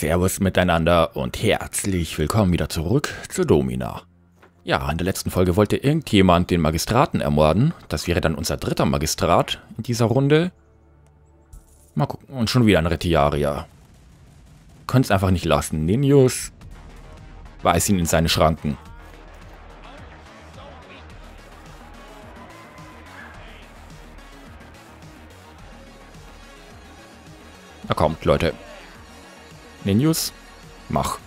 Servus miteinander und herzlich willkommen wieder zurück zu Domina. Ja, in der letzten Folge wollte irgendjemand den Magistraten ermorden. Das wäre dann unser dritter Magistrat in dieser Runde. Mal gucken. Und schon wieder ein Retiaria. Könnt es einfach nicht lassen. Ninjus weiß ihn in seine Schranken. Na kommt, Leute. Ninjus, mach.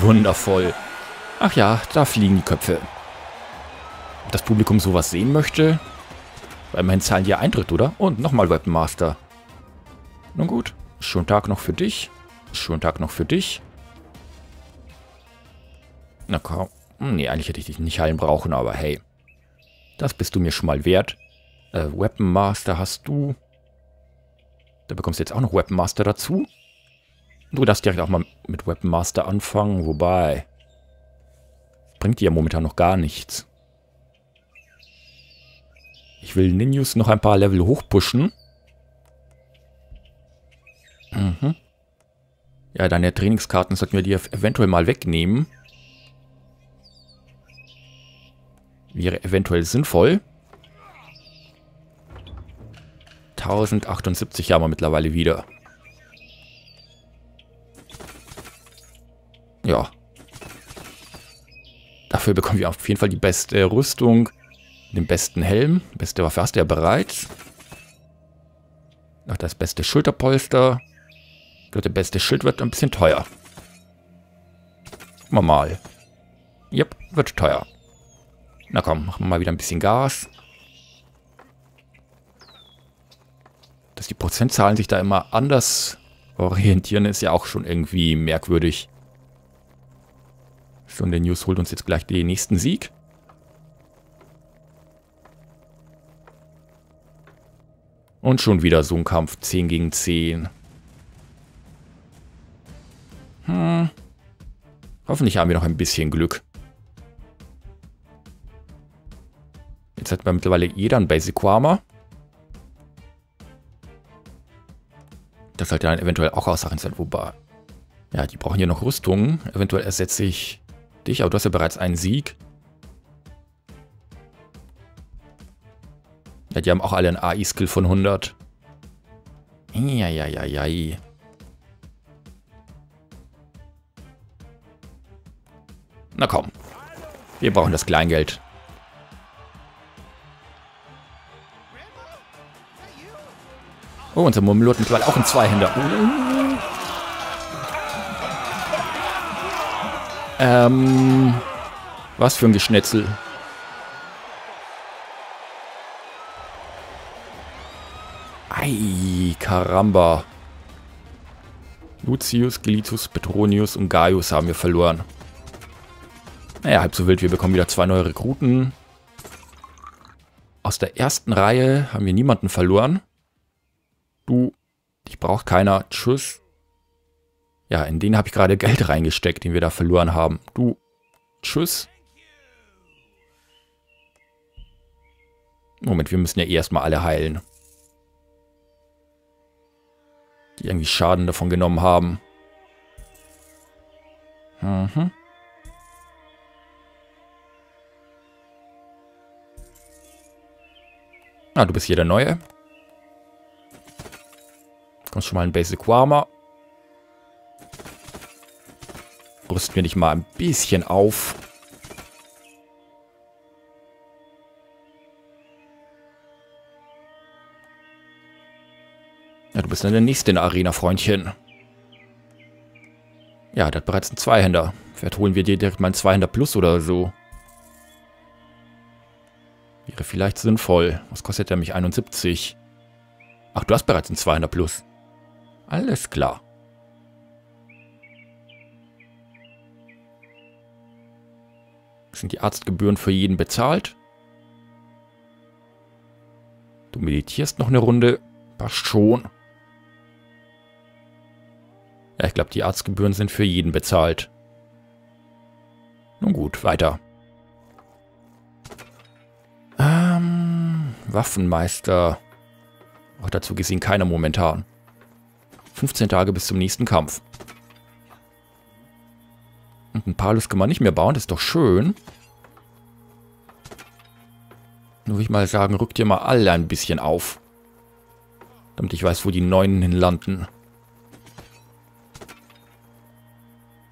Wundervoll. Ach ja, da fliegen die Köpfe. Ob das Publikum sowas sehen möchte? Weil immerhin zahlen die ja Eintritt, oder? Und nochmal Weaponmaster. Nun gut, schönen Tag noch für dich. Schönen Tag noch für dich. Na komm. Nee, eigentlich hätte ich dich nicht heilen brauchen, aber hey. Das bist du mir schon mal wert. Äh, Weaponmaster hast du. Da bekommst du jetzt auch noch Weapon Master dazu. Du darfst direkt auch mal mit Weapon Master anfangen, wobei... Bringt dir ja momentan noch gar nichts. Ich will Ninjus noch ein paar Level hochpushen. Mhm. Ja, deine Trainingskarten sollten wir dir eventuell mal wegnehmen. Wäre eventuell sinnvoll. 1078 haben wir mittlerweile wieder. Ja. Dafür bekommen wir auf jeden Fall die beste Rüstung, den besten Helm. Beste Waffe hast du ja bereits. Noch das beste Schulterpolster. Ich glaube, der beste Schild wird ein bisschen teuer. Gucken wir mal. Yep, wird teuer. Na komm, machen wir mal wieder ein bisschen Gas. Dass die Prozentzahlen sich da immer anders orientieren, ist ja auch schon irgendwie merkwürdig. Und der News holt uns jetzt gleich den nächsten Sieg. Und schon wieder so ein Kampf 10 gegen 10. Hm. Hoffentlich haben wir noch ein bisschen Glück. Jetzt hat man mittlerweile jeder ein Basic Armor. Das sollte dann eventuell auch ausreichend sein. Wobei, ja, die brauchen hier noch Rüstungen. Eventuell ersetze ich dich, aber du hast ja bereits einen Sieg. Ja, die haben auch alle einen AI-Skill von 100. Ja, ja, ja, ja. Na komm. Wir brauchen das Kleingeld. Oh, unser Murmelot mittlerweile auch ein Zweihänder. Ähm, was für ein Geschnetzel. Ei, Karamba. Lucius, Gelitus, Petronius und Gaius haben wir verloren. Naja, halb so wild. Wir bekommen wieder zwei neue Rekruten. Aus der ersten Reihe haben wir niemanden verloren. Du, ich brauche keiner. Tschüss. Ja, in den habe ich gerade Geld reingesteckt, den wir da verloren haben. Du, tschüss. Moment, wir müssen ja eh erstmal alle heilen. Die irgendwie Schaden davon genommen haben. Mhm. Ah, du bist hier der Neue. Kommst schon mal ein Basic Warmer. Rüsten wir dich mal ein bisschen auf. Ja, du bist dann der nächste in der Arena, Freundchen. Ja, der hat bereits einen Zweihänder. Vielleicht holen wir dir direkt mal einen Zweihänder Plus oder so. Wäre vielleicht sinnvoll. Was kostet der mich? 71. Ach, du hast bereits einen Zweihänder Plus. Alles klar. Sind die Arztgebühren für jeden bezahlt? Du meditierst noch eine Runde. Passt schon. Ja, ich glaube, die Arztgebühren sind für jeden bezahlt. Nun gut, weiter. Ähm, Waffenmeister. Auch dazu gesehen keiner momentan. 15 Tage bis zum nächsten Kampf. Und ein Palus kann man nicht mehr bauen, das ist doch schön. Nur würde ich mal sagen, rückt ihr mal alle ein bisschen auf. Damit ich weiß, wo die Neunen hinlanden.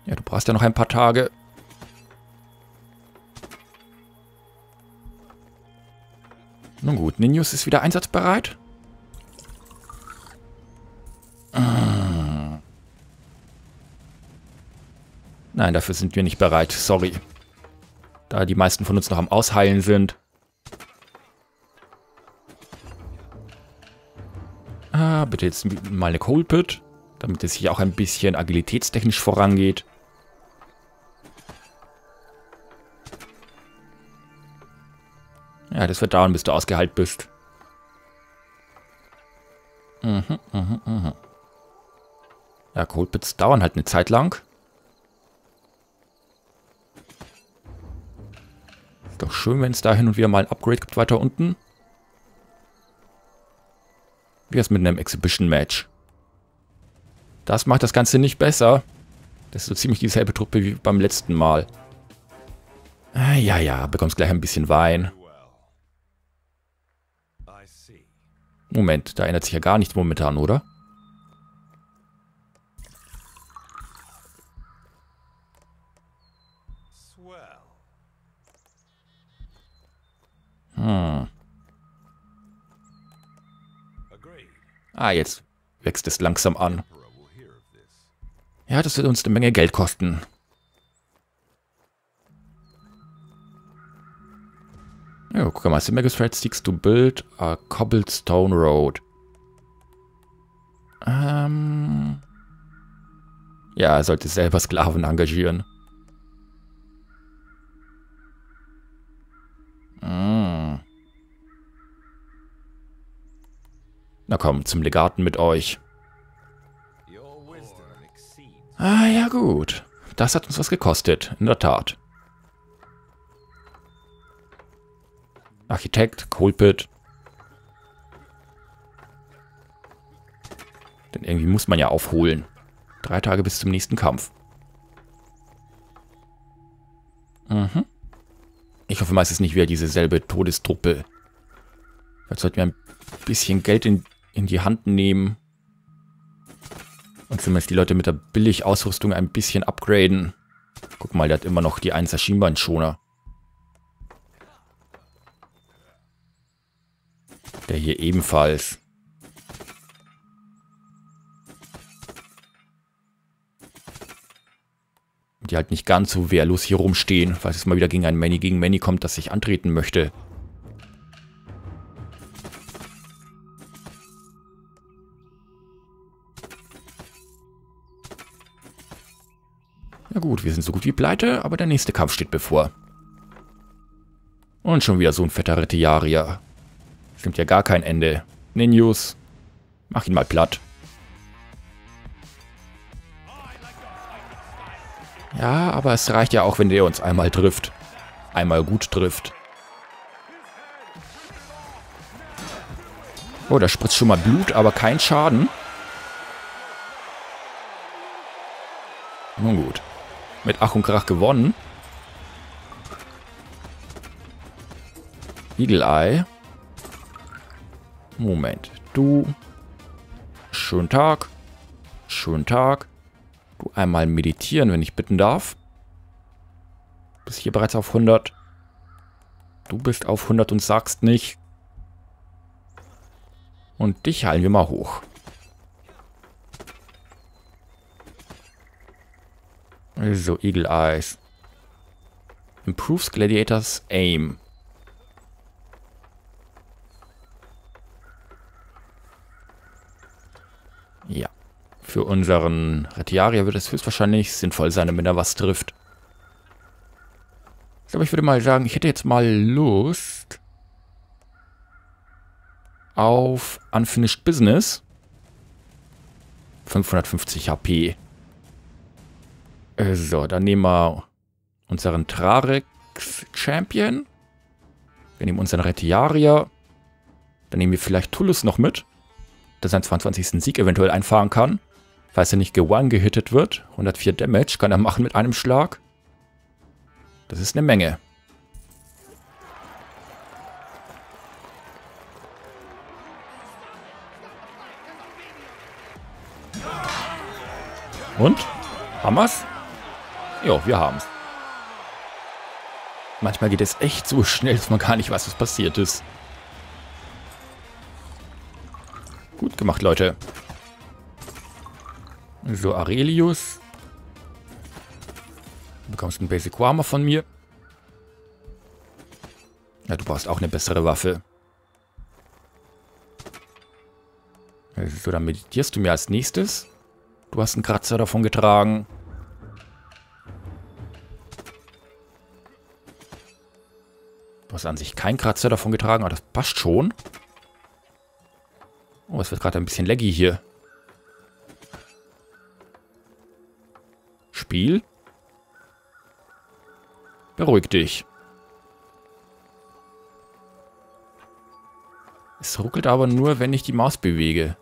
Ja, du brauchst ja noch ein paar Tage. Nun gut, Ninjus ist wieder einsatzbereit. Nein, dafür sind wir nicht bereit. Sorry. Da die meisten von uns noch am Ausheilen sind. Ah, bitte jetzt mal eine Cold Pit, damit es hier auch ein bisschen agilitätstechnisch vorangeht. Ja, das wird dauern, bis du ausgeheilt bist. Mhm, mhm, mhm. Ja, Coldbits dauern halt eine Zeit lang. Ist doch schön, wenn es da hin und wieder mal ein Upgrade gibt weiter unten. Wie es mit einem Exhibition-Match. Das macht das Ganze nicht besser. Das ist so ziemlich dieselbe Truppe wie beim letzten Mal. Ah, ja, ja, bekommst gleich ein bisschen Wein. Moment, da ändert sich ja gar nichts momentan, oder? Hm. Ah, jetzt wächst es langsam an. Ja, das wird uns eine Menge Geld kosten. Ja, guck mal, Magistrate seeks to build a cobblestone road. Ähm... Ja, er sollte selber Sklaven engagieren. Hm. Na komm, zum Legaten mit euch. Ah, ja gut. Das hat uns was gekostet, in der Tat. Architekt, Coalpit. Denn irgendwie muss man ja aufholen. Drei Tage bis zum nächsten Kampf. Mhm. Ich hoffe ist nicht wieder dieselbe Todestruppe. Vielleicht sollten wir ein bisschen Geld in, in die Hand nehmen. Und zumindest die Leute mit der Billig-Ausrüstung ein bisschen upgraden. Guck mal, der hat immer noch die 1er Schienbeinschoner. Der hier ebenfalls. Die halt nicht ganz so wehrlos hier rumstehen, falls es mal wieder gegen ein Many gegen Many kommt, das sich antreten möchte. Na gut, wir sind so gut wie pleite, aber der nächste Kampf steht bevor. Und schon wieder so ein fetter Retiarier. Stimmt ja gar kein Ende. Ninjus, mach ihn mal platt. Ja, aber es reicht ja auch, wenn der uns einmal trifft. Einmal gut trifft. Oh, da spritzt schon mal Blut, aber kein Schaden. Nun gut. Mit Ach und Krach gewonnen. Eagle Eye. Moment. Du. Schönen Tag. Schönen Tag. Du einmal meditieren, wenn ich bitten darf. Bist hier bereits auf 100. Du bist auf 100 und sagst nicht. Und dich heilen wir mal hoch. So, Eagle Eyes. Improves Gladiators Aim. Ja. Für unseren Retiarier wird es höchstwahrscheinlich sinnvoll sein, wenn er was trifft. Aber ich würde mal sagen, ich hätte jetzt mal Lust auf Unfinished Business. 550 HP. So, dann nehmen wir unseren Trarex Champion. Wir nehmen unseren Retiarier. Dann nehmen wir vielleicht Tullus noch mit, der seinen 22. Sieg eventuell einfahren kann. Falls er nicht gewone-gehittet wird. 104 Damage kann er machen mit einem Schlag. Das ist eine Menge. Und? Wir's? Jo, wir haben's. Manchmal geht es echt so schnell, dass man gar nicht weiß, was passiert ist. Gut gemacht, Leute. So, Aurelius. Du bekommst einen Basic Warmer von mir. Ja, du brauchst auch eine bessere Waffe. So, dann meditierst du mir als nächstes. Du hast einen Kratzer davon getragen. Du hast an sich keinen Kratzer davon getragen, aber das passt schon. Oh, es wird gerade ein bisschen laggy hier. Spiel. Beruhig dich. Es ruckelt aber nur, wenn ich die Maus bewege.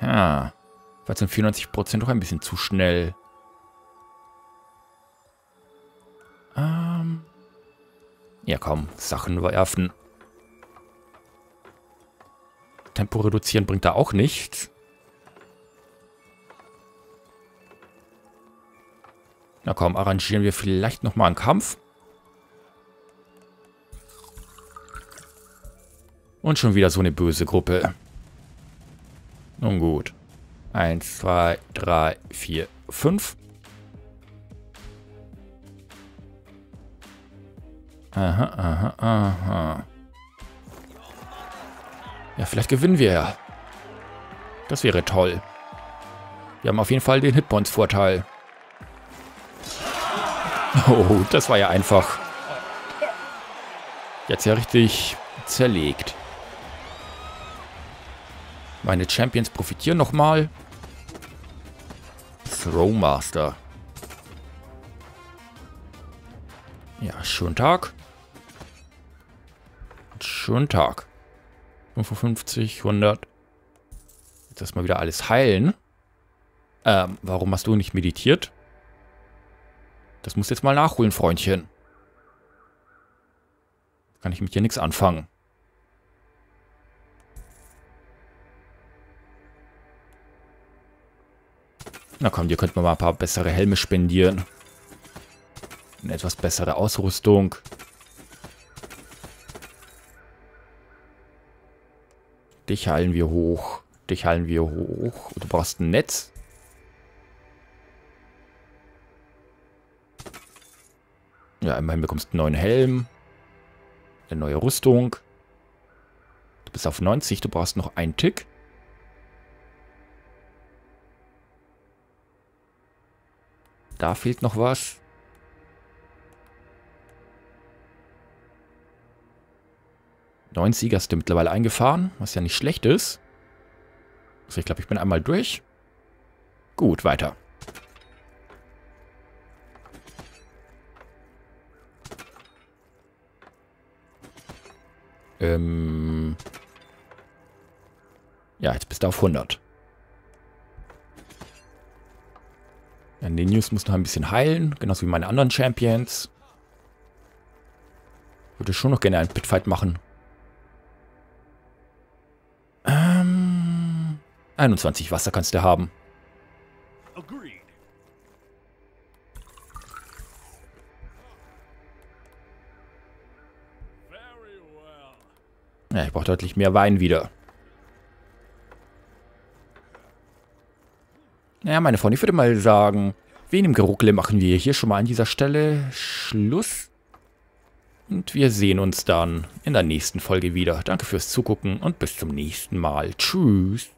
Ja. Weil sind 94% doch ein bisschen zu schnell. Ja komm, Sachen werfen. Tempo reduzieren bringt da auch nichts. Na komm, arrangieren wir vielleicht nochmal einen Kampf. Und schon wieder so eine böse Gruppe. Nun gut. Eins, zwei, drei, vier, fünf. Aha, aha, aha. Ja, vielleicht gewinnen wir ja. Das wäre toll. Wir haben auf jeden Fall den Hitpoints-Vorteil. Oh, das war ja einfach. Jetzt ja richtig zerlegt. Meine Champions profitieren nochmal. Throwmaster. Ja, schönen Tag. Schönen Tag. 55, 100. Jetzt erstmal wieder alles heilen. Ähm, warum hast du nicht meditiert? Das musst du jetzt mal nachholen, Freundchen. Kann ich mit dir nichts anfangen. Na komm, dir könnten wir mal ein paar bessere Helme spendieren. Eine etwas bessere Ausrüstung. Dich heilen wir hoch. Dich heilen wir hoch. Du brauchst ein Netz. Ja, immerhin bekommst du einen neuen Helm. Eine neue Rüstung. Du bist auf 90, du brauchst noch einen Tick. Da fehlt noch was. Neun Sieger hast du mittlerweile eingefahren, was ja nicht schlecht ist. Also ich glaube, ich bin einmal durch. Gut, weiter. Ähm ja, jetzt bist du auf 100. Ja, Ninus muss noch ein bisschen heilen, genauso wie meine anderen Champions. Würde schon noch gerne einen Pitfight machen. 21 Wasser kannst du haben. Ja, ich brauche deutlich mehr Wein wieder. Naja, meine Freunde, ich würde mal sagen, wen im Geruckle machen wir hier schon mal an dieser Stelle Schluss. Und wir sehen uns dann in der nächsten Folge wieder. Danke fürs Zugucken und bis zum nächsten Mal. Tschüss.